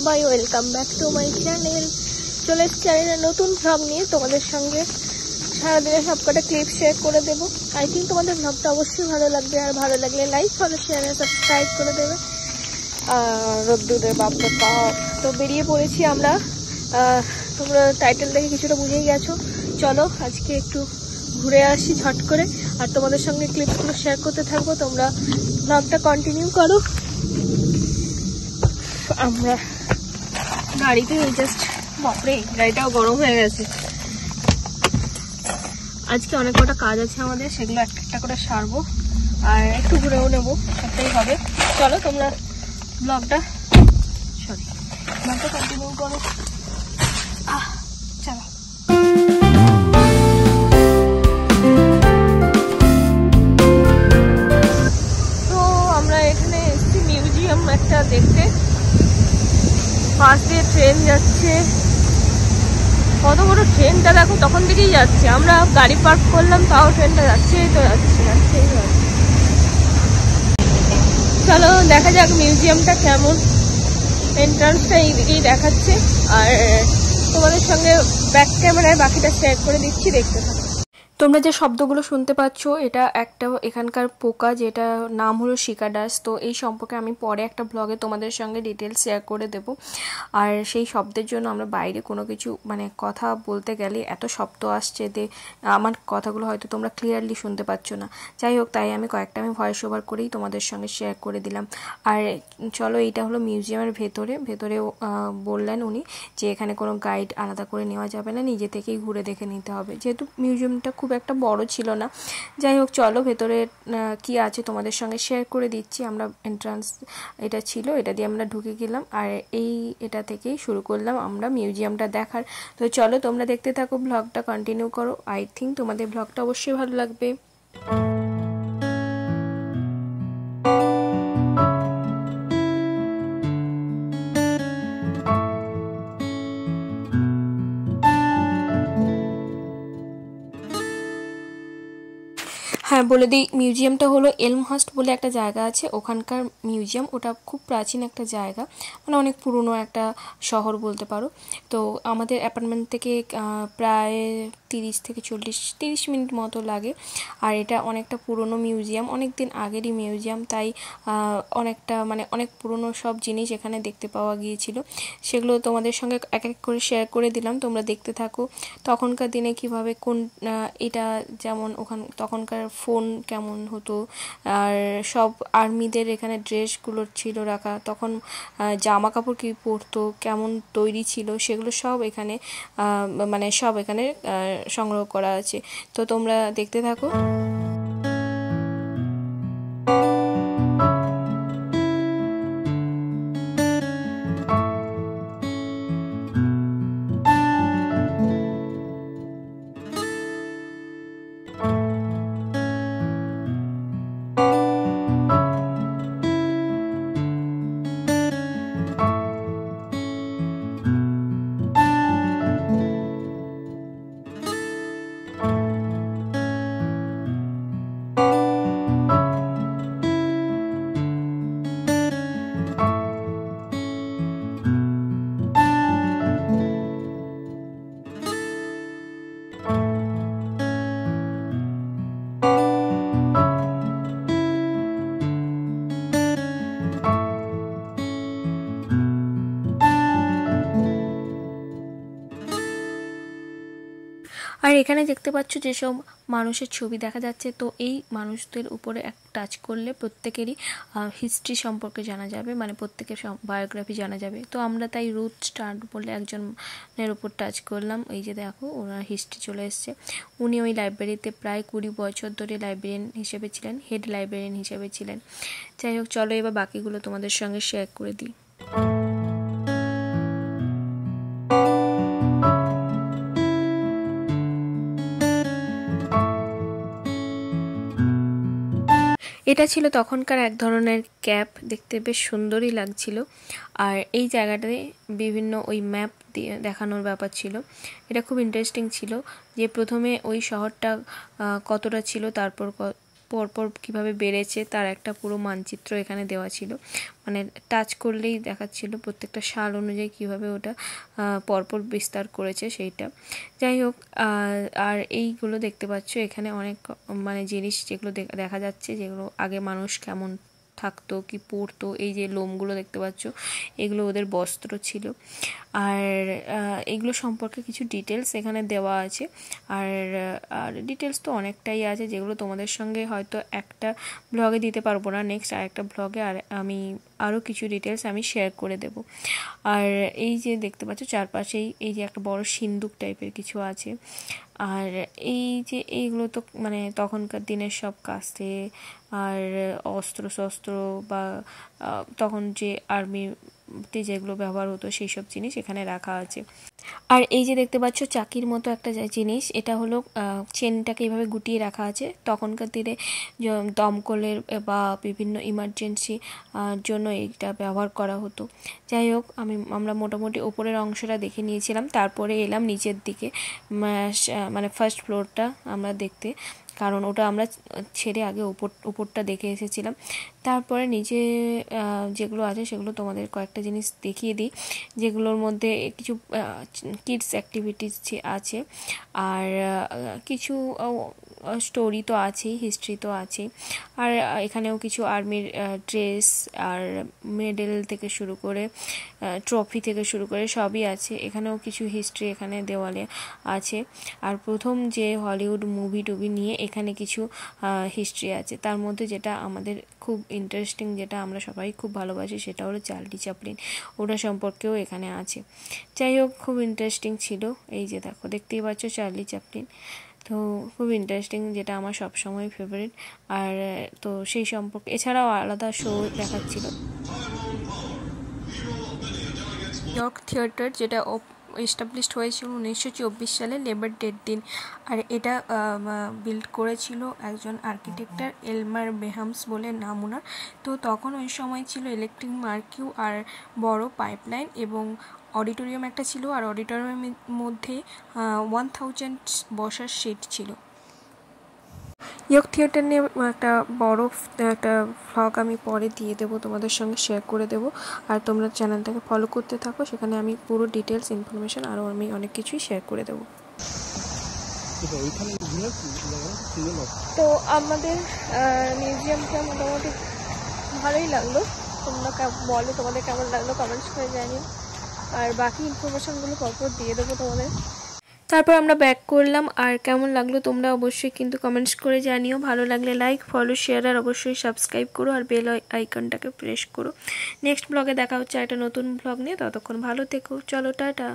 সবাই welcome back to my channel চলে এসেছি চ্যানেলে নতুন ভ্লগ নিয়ে। তোমাদের সঙ্গে সারাদিনে সবকটা ক্লিপ শেয়ার করে দেবো। আই থিঙ্ক তোমাদের ভ্লগটা অবশ্যই ভালো লাগবে। আর ভালো লাগলে লাইক ফলো শেয়ার সাবস্ক্রাইব করে দেবে। রোদ্দুরের বাপরে বাপ। তো বেরিয়ে পড়েছি আমরা। তোমরা টাইটেল দেখে কিছুটা বুঝেই গেছো। চলো আজকে একটু ঘুরে আসি ঝট করে। আর তোমাদের সঙ্গে ক্লিপগুলো শেয়ার করতে থাকব। তোমরা ব্লগটা কন্টিনিউ করো। আমরা গাড়িতে জাস্ট বাপরে, গাড়িটাও গরম হয়ে গেছে। আজকে অনেক কটা কাজ আছে আমাদের, সেগুলো একটা একটা করে সারবো, আর একটু ঘুরেও নেব, সেটাই হবে। চলো তোমরা ব্লগটা সরি ব্লগটা কন্টিনিউ করো। তখন থেকেই যাচ্ছে। আমরা গাড়ি পার্ক করলাম, তাও ট্রেনটা যাচ্ছেই তো যাচ্ছে, যাচ্ছেই যাচ্ছে। চলো, দেখা যাক মিউজিয়ামটা কেমন। এন্ট্রান্সটা এই দিকেই দেখাচ্ছে। আর তোমাদের সঙ্গে ব্যাক ক্যামেরায় বাকিটা শেয়ার করে দিচ্ছি, দেখতে থাকো। তোমরা যে শব্দগুলো শুনতে পাচ্ছ এটা একটা এখানকার পোকা যেটা নাম হলো শিকাডাস তো এই সম্পর্কে আমি পরে একটা ব্লগে তোমাদের সঙ্গে ডিটেলস শেয়ার করে দেব। আর সেই শব্দের জন্য আমরা বাইরে কোনো কিছু মানে কথা বলতে গেলে এত শব্দ আসছে যে আমার কথাগুলো হয়তো তোমরা ক্লিয়ারলি শুনতে পাচ্ছ না। যাই হোক তাই আমি কয়েকটা আমি ভয়েস ওভার করেই তোমাদের সঙ্গে শেয়ার করে দিলাম। আর চলো এইটা হলো মিউজিয়ামের ভেতরে। ভেতরেও আহ, বললেন উনি যে এখানে কোনো গাইড আলাদা করে নেওয়া যাবে না নিজে থেকেই ঘুরে দেখে নিতে হবে। যেহেতু মিউজিয়ামটা খুব একটা বড় ছিল না। যাই হোক, চলো ভেতরে কি আছে তোমাদের সঙ্গে শেয়ার করে দিচ্ছি। আমরা এন্ট্রান্স এটা ছিল, এটা দিয়ে আমরা ঢুকে গেলাম। আর এই, এটা থেকেই শুরু করলাম আমরা মিউজিয়ামটা দেখার। তো চলো তোমরা দেখতে থাকো ব্লগটা কন্টিনিউ করো। আই থিঙ্ক তোমাদের ব্লগটা অবশ্যই ভালো লাগবে। হ্যাঁ বলে দিই, মিউজিয়ামটা হলো এলমহাস্ট বলে একটা জায়গা আছে। ওখানকার মিউজিয়াম, ওটা খুব প্রাচীন একটা জায়গা। মানে অনেক পুরনো একটা শহর বলতে পারো। তো আমাদের অ্যাপার্টমেন্ট থেকে প্রায় তিরিশ থেকে চল্লিশ, তিরিশ মিনিট মতো লাগে। আর এটা অনেকটা পুরনো মিউজিয়াম অনেক দিন আগেরই মিউজিয়াম, তাই অনেকটা মানে অনেক পুরনো সব জিনিস এখানে দেখতে পাওয়া গিয়েছিল। সেগুলো তোমাদের সঙ্গে এক এক করে শেয়ার করে দিলাম, তোমরা দেখতে থাকো। তখনকার দিনে কীভাবে কোন এটা যেমন ওখান, তখনকার ফোন কেমন হতো, আর সব আর্মিদের এখানে ড্রেসগুলো ছিল রাখা, তখন জামা কাপড় কী পরতো, কেমন তৈরি ছিল, সেগুলো সব এখানে মানে সব এখানে সংগ্রহ করা আছে। তো তোমরা দেখতে থাকো। এখানে দেখতে পাচ্ছ যেসব মানুষের ছবি দেখা যাচ্ছে, তো এই মানুষদের উপরে এক টাচ করলে প্রত্যেকেরই হিস্ট্রি সম্পর্কে জানা যাবে মানে প্রত্যেকের বায়োগ্রাফি জানা যাবে। তো আমরা তাই রুথ স্টার্ট বলে একজনের উপর টাচ করলাম, এই যে দেখো ওনার হিস্ট্রি চলে এসছে। উনি ওই লাইব্রেরিতে প্রায় কুড়ি বছর ধরে লাইব্রেরিয়ান হিসেবে ছিলেন হেড লাইব্রেরিয়ান হিসেবে ছিলেন। যাই হোক, চলো এবার বাকিগুলো তোমাদের সঙ্গে শেয়ার করে দিই। এটা ছিল তখনকার এক ধরনের ক্যাপ। দেখতে বেশ সুন্দরই লাগছিল। আর এই জায়গাটাতে বিভিন্ন ওই ম্যাপ দিয়ে দেখানোর ব্যাপার ছিল। এটা খুব ইন্টারেস্টিং ছিল যে প্রথমে ওই শহরটা কতটা ছিল, তারপর পরপর কীভাবে বেড়েছে তার একটা পুরো মানচিত্র এখানে দেওয়া ছিল। মানে টাচ করলেই দেখাচ্ছিল প্রত্যেকটা সাল অনুযায়ী কীভাবে ওটা পরপর বিস্তার করেছে সেইটা। যাই হোক আর এইগুলো দেখতে পাচ্ছ, এখানে অনেক মানে জিনিস যেগুলো দেখা যাচ্ছে যেগুলো আগে মানুষ কেমন থাকতো কি পরতো, এই যে লোমগুলো দেখতে পাচ্ছ, এগুলো ওদের বস্ত্র ছিল। আর এগুলো সম্পর্কে কিছু ডিটেলস এখানে দেওয়া আছে। আর আর ডিটেলস তো অনেকটাই আছে যেগুলো তোমাদের সঙ্গে হয়তো একটা ব্লগে দিতে পারব না নেক্সট আর একটা ব্লগে আর আমি আরও কিছু ডিটেলস আমি শেয়ার করে দেব। আর এই যে দেখতে পাচ্ছ, চারপাশেই এই যে একটা বড় সিন্দুক টাইপের কিছু আছে। আর এই যে এইগুলো তো মানে তখনকার দিনের সব কাস্তে আর অস্ত্র শস্ত্র বা তখন যে আর্মিতে যেগুলো ব্যবহার হতো সেই সব জিনিস এখানে রাখা আছে। আর এই যে দেখতে পাচ্ছ চাকির মতো একটা জিনিস, এটা হলো চেনটাকে এইভাবে গুটিয়ে রাখা আছে। তখনকার দিনে দমকলের বা বিভিন্ন ইমার্জেন্সি জন্য এইটা ব্যবহার করা হতো। যাই হোক, আমি, আমরা মোটামুটি ওপরের অংশটা দেখে নিয়েছিলাম। তারপরে এলাম নিচের দিকে। মানে ফার্স্ট ফ্লোরটা আমরা দেখতে। কারণ ওটা আমরা ছেড়ে আগে ওপর, ওপরটা দেখে এসেছিলাম। তারপরে নিচে যেগুলো আছে সেগুলো তোমাদের কয়েকটা জিনিস দেখিয়ে দিই। যেগুলোর মধ্যে কিছু কিডস অ্যাক্টিভিটিস আছে। আর কিছু স্টোরি তো আছেই হিস্ট্রি তো আছেই। আর এখানেও কিছু আর্মির ড্রেস আর মেডেল থেকে শুরু করে ট্রফি থেকে শুরু করে সবই আছে। এখানেও কিছু হিস্ট্রি এখানে দেওয়ালে আছে। আর প্রথম যে হলিউড মুভি টুভি নিয়ে এখানে কিছু হিস্ট্রি আছে। তার মধ্যে যেটা আমাদের খুব ইন্টারেস্টিং যেটা আমরা সবাই খুব ভালোবাসি, সেটা হলো চার্লি চাপলিন ওটা সম্পর্কেও এখানে আছে। যাই হোক, খুব ইন্টারেস্টিং ছিল। এই যে দেখো, দেখতেই পাচ্ছ চার্লি চাপলিন তো খুব ইন্টারেস্টিং যেটা আমার সবসময় ফেভারিট আর, তো সেই সম্পর্কে, এছাড়াও আলাদা শো দেখাচ্ছিল। ইয়র্ক থিয়েটার যেটা এস্টাবলিশড হয়েছিল উনিশশো চব্বিশ সালে লেবার ডেট দিন। আর এটা বিল্ড করেছিল একজন আর্কিটেক্টার এলমার বেহামস বলে নাম ওনার। তো তখন ওই সময় ছিল ইলেকট্রিক মার্কিউ আর বড় পাইপলাইন এবং অডিটোরিয়াম একটা ছিল আর অডিটোরিয়ামের মধ্যে ওয়ান থাউজেন্ড বসার সিট ছিল। ইয়ক থিয়েটার নিয়ে একটা বড় একটা ভ্লগ আমি পরে দিয়ে দেবো তোমাদের সঙ্গে শেয়ার করে দেবো। আর তোমরা চ্যানেলটাকে ফলো করতে থাকো সেখানে আমি পুরো ডিটেলস ইনফরমেশান আরও আমি অনেক কিছুই শেয়ার করে দেবো। তো আমাদের মিউজিয়ামটা মোটামুটি ভালোই লাগল। তোমরা বলো তোমাদের কেমন লাগল কমেন্টস করে জানিও। আর বাকি ইনফরমেশানগুলো পরপর দিয়ে দেবো তোমাদের। তারপর আমরা ব্যাক করলাম। আর কেমন লাগল তোমরা অবশ্যই কিন্তু কমেন্টস করে জানিও। ভালো লাগলে লাইক ফলো শেয়ার আর অবশ্যই সাবস্ক্রাইব করো আর বেল আইকনটাকে প্রেস করো। নেক্সট ব্লগে দেখা হচ্ছে একটা নতুন ব্লগ নিয়ে। ততক্ষণ ভালো থেকো। চলো, টাটা।